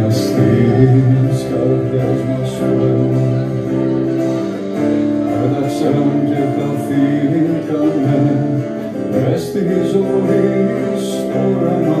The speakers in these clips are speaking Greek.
Τα στήλες καρδιάς μας σου Πέταξαν και χαθήκανε μες στη ζωή στο ρέμα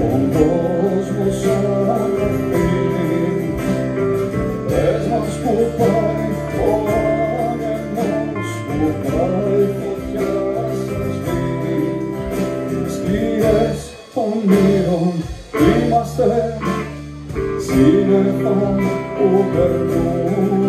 τον κόσμο σαν αφήνει Πες μας που πάει ο άνεμος που πάει φωτιά σε σβήνει Σκιές ονείρων είμαστε σύννεφα που περνούν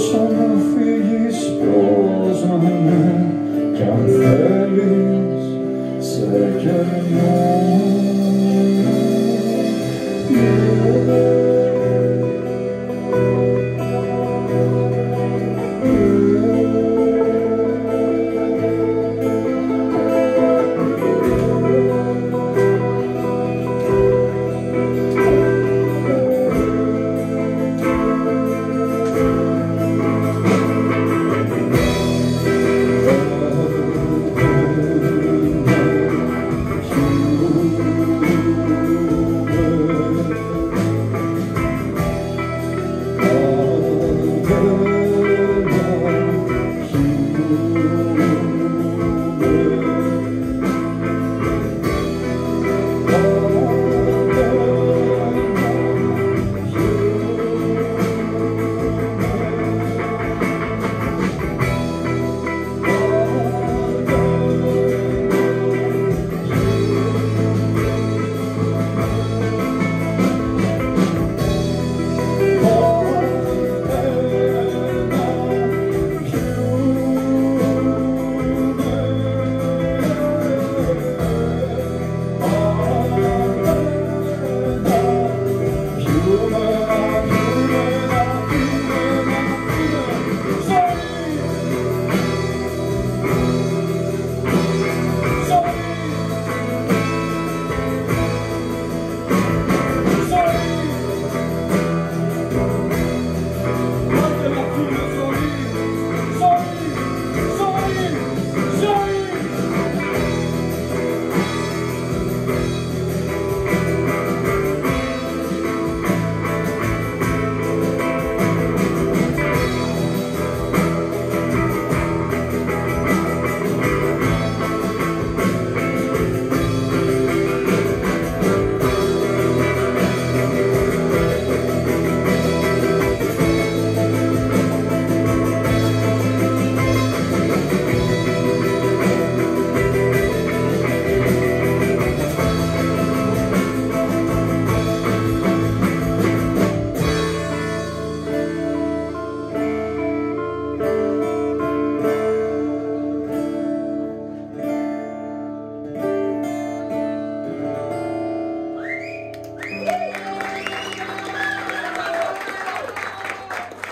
show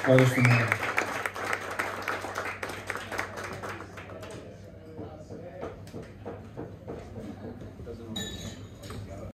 Olha o.